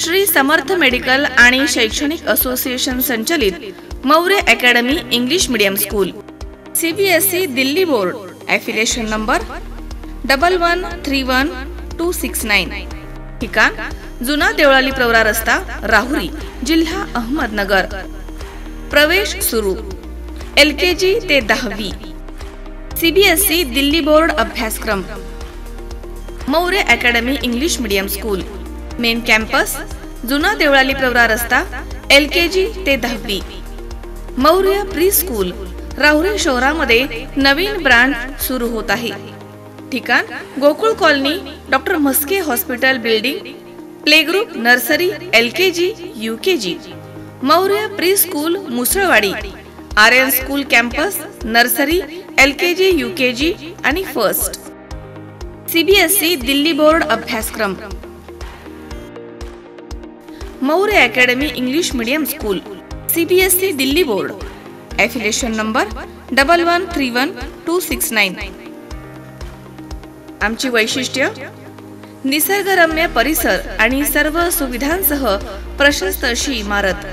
Shri Samarth medical आणि शैक्षणिक association संचलित Maurya academy English medium school. CBSE Delhi board. Affiliation number double one three one two six nine ठिकाण जुना देवळाली प्रवरा रस्ता राहुरी जिल्हा अहमदनगर. प्रवेश सुरू. एल के जी ते दहावी. सीबीएसई दिल्ली बोर्ड अभ्यासक्रम. Maurya academy English medium school. Main campus जुना देवळाली प्रवरा रस्ता एल के जी ते दहावी. मौर्य प्री स्कूल राहुरी शहरामध्ये नवीन ब्रांच सुरू होत आहे. ठिकाण Gokul colony doctor Mhaske hospital building play group nursery L K G U K G. Maurya pre school Musalwadi Aryan school campus nursery L K G U K G आणि first. CBSE Delhi board अभ्यासक्रम. Maurya academy English medium school CBSE Delhi board. Affiliation number double one three one two six nine आमची वैशिष्ट्य? निसर्गरम्य परिसर आणि सर्व सुविधांसह प्रशस्त अशी इमारत.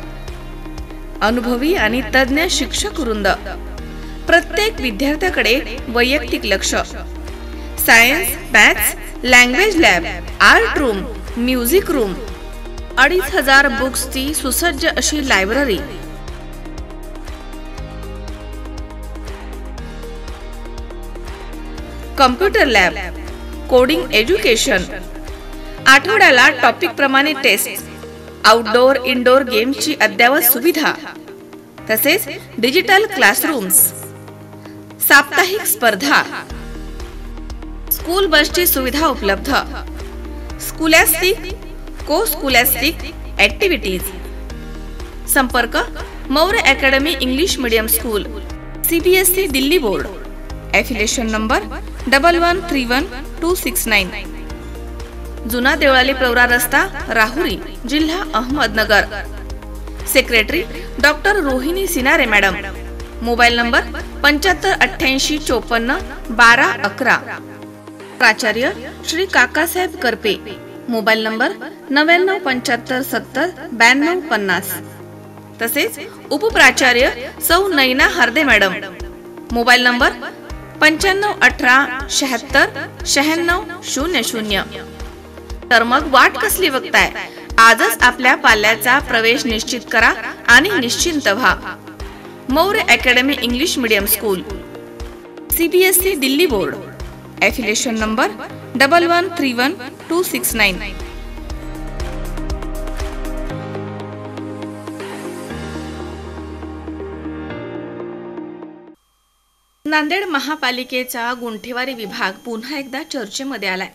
अनुभवी आणि तज्ज्ञ शिक्षक वृंद. प्रत्येक विद्यार्थ्याकडे वैयक्तिक लक्ष. Science maths language lab art room music room अडीच हजार बुक्सची सुसज्ज अशी library. Computer lab coding education आठवड्याला टॉपिक प्रमाणे टेस्ट आउटडोअर इनडोअर गेमची अद्ययावत सुविधा तसेच डिजिटल क्लासरूम्स साप्ताहिक स्पर्धा स्कूल बसची सुविधा उपलब्ध स्कूलॅस्टिक को स्कूलॅस्टिक ऍक्टिव्हिटीज संपर्क Maurya academy English medium school CBSE Delhi board. Affiliation number double one three one two six nine जुना देवळाली प्रवरा रस्ता राहुरी जिल्हा Ahmednagar. Secretary doctor Rohini Sinare madam mobile number पंच्याहत्तर अठ्ठ्याऐंशी चोपन्न बारा अकरा. प्राचार्य श्री काकासाहेब करपे. मोबाईल नंबर नव्याण्णव पंच्याहत्तर सत्तर ब्याण्णव पन्नास. तसेच उपप्राचार्य Sau Naina Harde madam. Mobile number पंच्याण्णव अठरा शहात्तर शहाण्णव शून्य शून्य. तर मग वाट कसली बघताय? आजच आपल्या पाल्याचा प्रवेश निश्चित करा आणि निश्चिंत व्हा. Maurya academy English medium school. CBSE Delhi board. Affiliation number double one three one two six nine Nanded महापालिकेचा गुंठेवारी विभाग पुन्हा एकदा चर्चेमध्ये आलाय.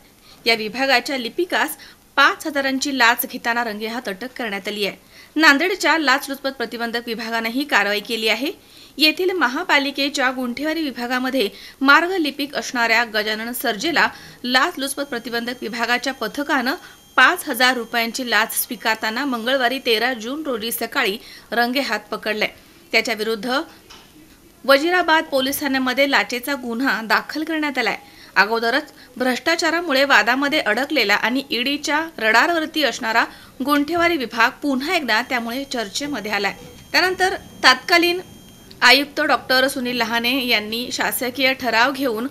या विभागाच्या लिपिकास पाच हजारांची लाच घेताना रंगेहात अटक करण्यात आली आहे. नांदेडच्या लाचलुचपत प्रतिबंधक विभागानं ही कारवाई केली आहे. येथील महापालिकेच्या गुंठेवारी विभागामध्ये मार्ग लिपिक असणाऱ्या गजानन सर्जेला लाचलुचपत प्रतिबंधक विभागाच्या पथकानं पाच हजार रुपयांची लाच स्वीकारताना मंगळवारी तेरा जून रोजी सकाळी रंगेहात पकडले. त्याच्या विरुद्ध वजिराबाद पोलीस ठाण्यामध्ये लाचेचा गुन्हा दाखल करण्यात आलाय. अगोदरच भ्रष्टाचारामुळे वादामध्ये अडकलेला आणि ईडीच्या रडारवरती असणारा गुंठेवारी विभाग पुन्हा एकदा त्यामुळे चर्चेमध्ये आलाय. त्यानंतर तत्कालीन आयुक्त डॉक्टर सुनील लहाने यांनी शासकीय ठराव घेऊन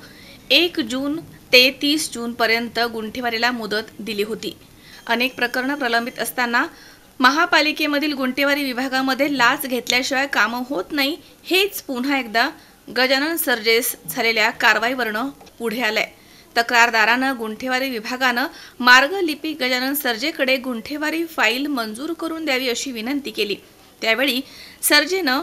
एक जून ते तीस जूनपर्यंत गुंठेवारीला मुदत दिली होती. अनेक प्रकरणं प्रलंबित असताना महापालिकेमधील गुंठेवारी विभागामध्ये लाच घेतल्याशिवाय कामं होत नाही हेच पुन्हा एकदा गजानन सर्जेस झालेल्या कारवाईवरनं पुढे आलंय. तक्रारदारानं गुंठेवारी विभागानं मार्गलिपी गजानन सर्जेकडे गुंठेवारी फाईल मंजूर करून द्यावी अशी विनंती केली. त्यावेळी सर्जेनं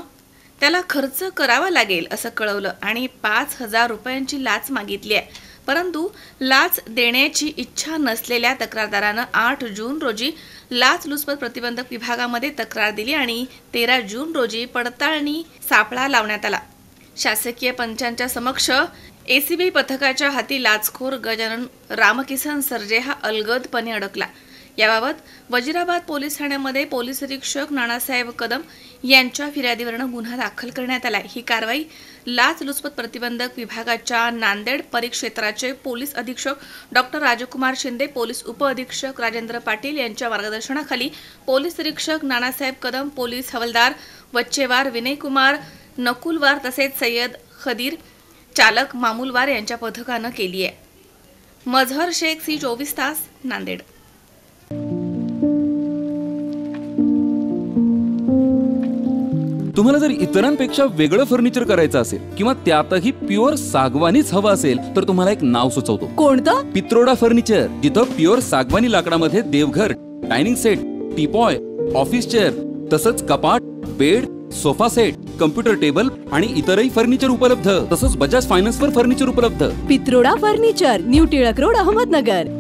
त्याला खर्च करावा लागेल असं कळवलं आणि पाच हजार रुपयांची लाच मागितली आहे. परंतु लाच देण्याची इच्छा नसलेल्या तक्रारदारानं आठ जून रोजी लाचलुचपत प्रतिबंधक विभागामध्ये तक्रार दिली आणि तेरा जून रोजी पडताळणी सापळा लावण्यात आला. शासकीय पंचांच्या समक्ष एसीबी पथकाच्या हाती लाचखोर गजानन रामकिसन सर्जे हा अलगदपणे अडकला. याबाबत वजिराबाद पोलीस ठाण्यामध्ये पोलीस अधीक्षक नानासाहेब कदम यांच्या फिर्यादीवरनं गुन्हा दाखल करण्यात आलाय. ही कारवाई लाचलुचपत प्रतिबंधक विभागाच्या नांदेड परिक्षेत्राचे पोलीस अधीक्षक डॉक्टर राजकुमार शिंदे पोलीस उपअधीक्षक राजेंद्र पाटील यांच्या मार्गदर्शनाखाली पोलीस निरीक्षक नानासाहेब कदम पोलीस हवालदार वच्चेवार विनयकुमार नकुलवार तसेच सय्यद खदीर चालक मामुलवार यांच्या पथकानं केली आहे मझहर शेख सी चोवीस तास नांदेड. तुम्हाला जर इतरांपेक्षा वेगळं फर्निचर करायचं असेल किंवा त्यातही प्युअर सागवानीच हवं असेल तर तुम्हाला एक नाव सुचवतो. कोणतं? पित्रोडा फर्निचर जिथं प्युअर सागवानी लाकडामध्ये देवघर dining set teapoy office chair तसंच कपाट bed sofa set computer table आणि इतरही फर्निचर उपलब्ध. तसंच बजाज फायनान्स वर फर्निचर उपलब्ध. Pitroda furniture new Tilak road Ahmednagar.